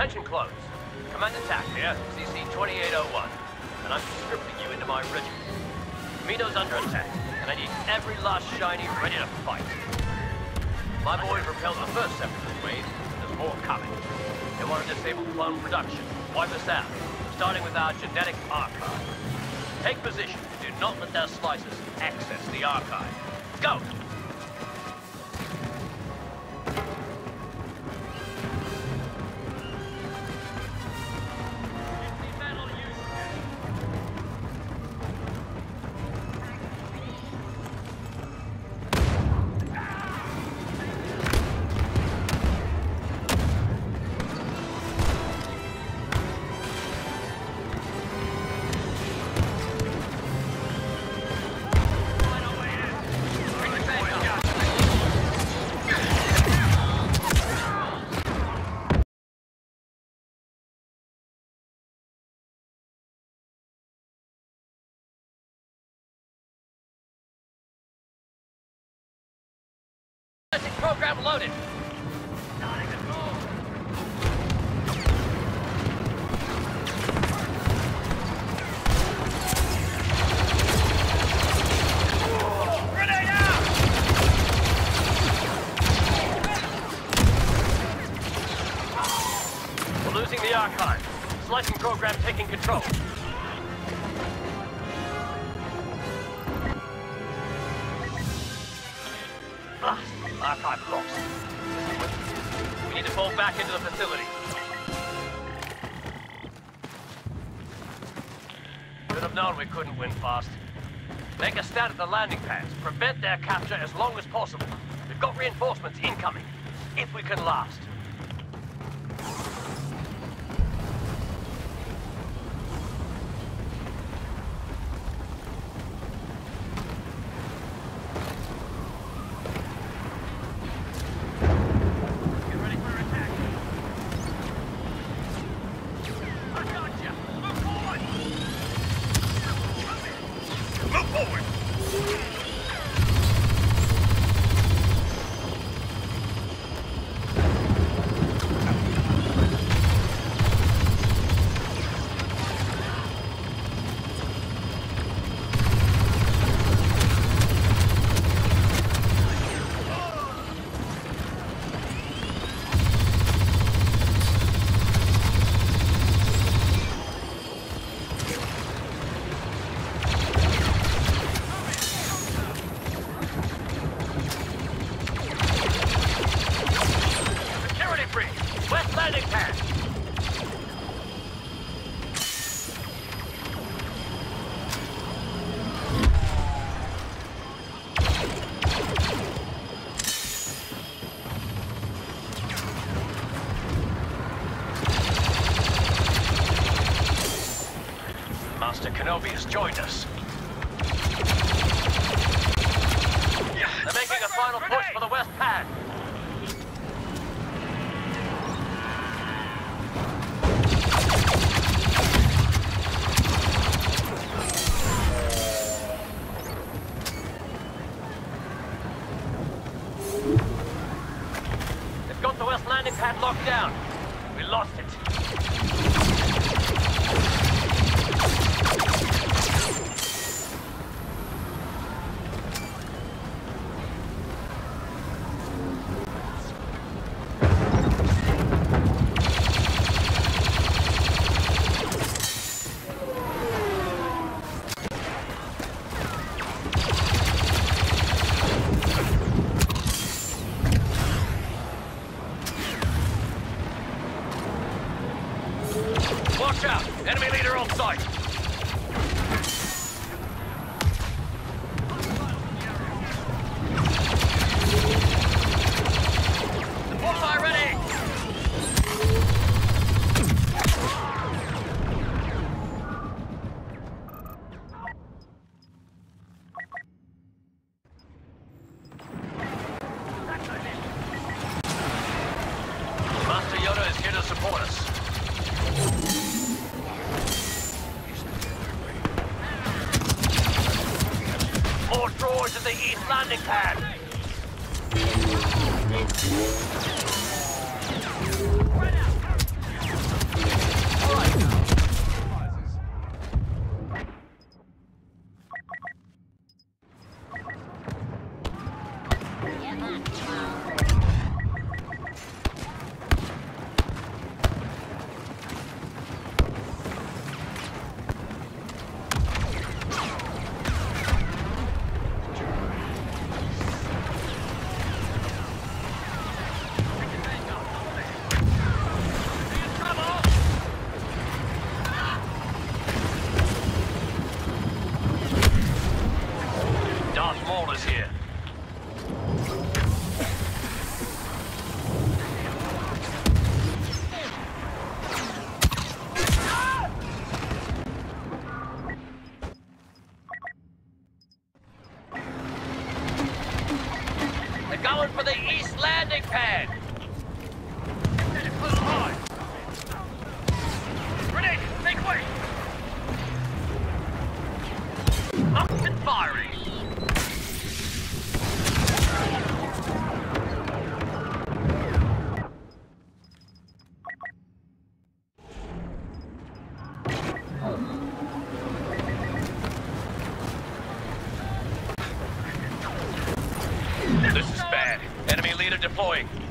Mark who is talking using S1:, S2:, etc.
S1: Attention close. Command attack here, CC 2801. And I'm scripting you into my regiment. Kamino's under attack, and I need every last shiny ready to fight. My boys repelled the first separatist wave, and there's more coming. They want to disable clone production, wipe us out, starting with our genetic archive. Take position, do not let their slicers access the archive. Go! Program loaded. We're losing the archive. Slicing program taking control. Ah, archive lost. We need to fall back into the facility. Should have known we couldn't win fast. Make a stand at the landing pads. Prevent their capture as long as possible. We've got reinforcements incoming. If we can last. Forward. Security breach. West landing pad. Master Kenobi has joined us. They're making a final push for the west pad. They've got the west landing pad locked down. We lost it. Watch out! Enemy leader on sight! Master Yoda is here to support us. More droids at the east landing pad. Pad. Deploying.